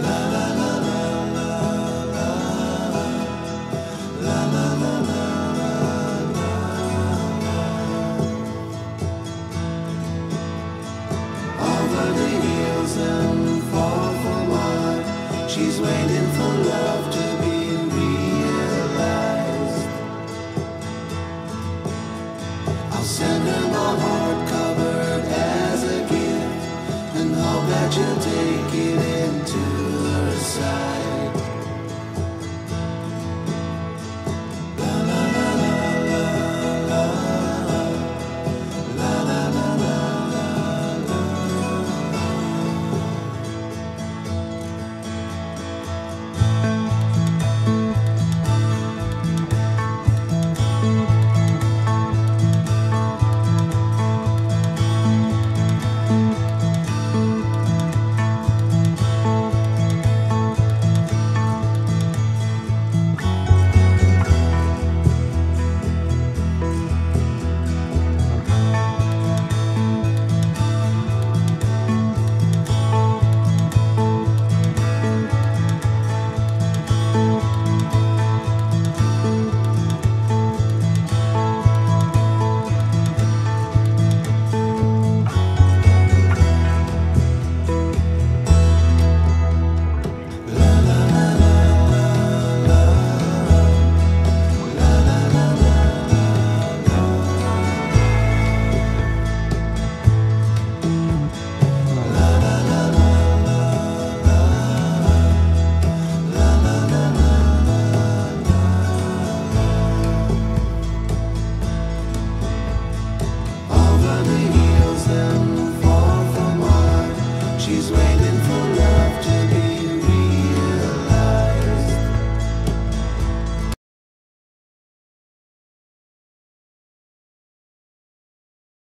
love. you take it into the side?